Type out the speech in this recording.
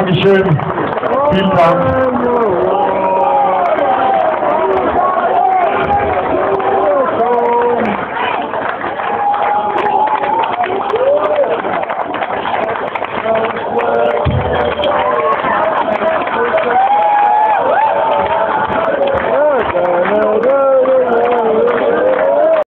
Dankeschön. Vielen Dank.